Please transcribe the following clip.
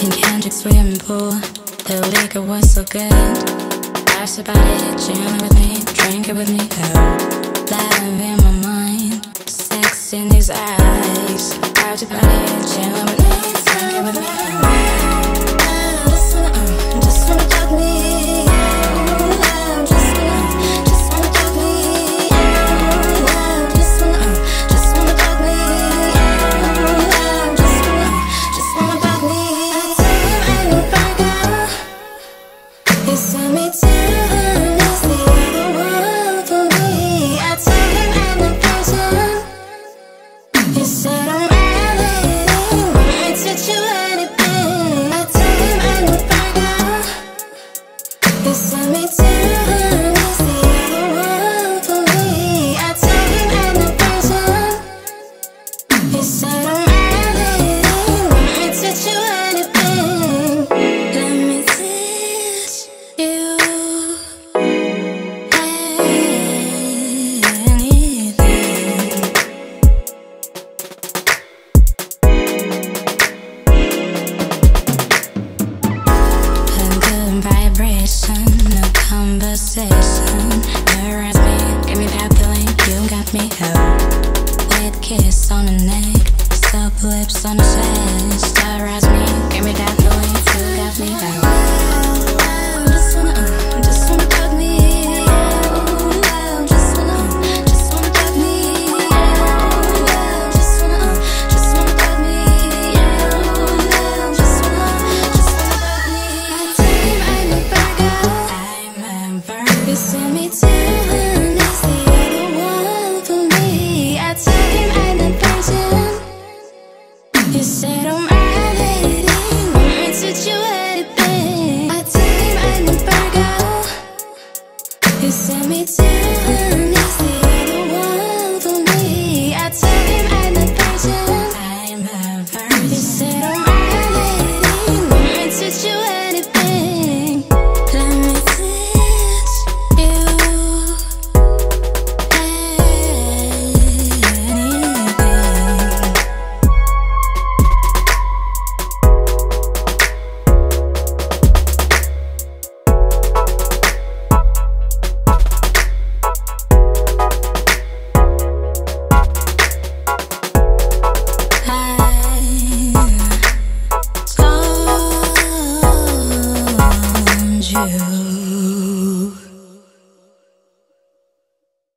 In Kendrick's swimming pool. The liquor was so good. Asked about it, chilling with me Drink it with me, oh. Live in my mind. Sex in his eyes. Asked about it, chilling with me Drink it with me, oh Just tell me. vibration, no conversation. Caress me, give me that feeling, you got me hooked. Wet kiss on the neck, soft lips on the chest. Caress me. you.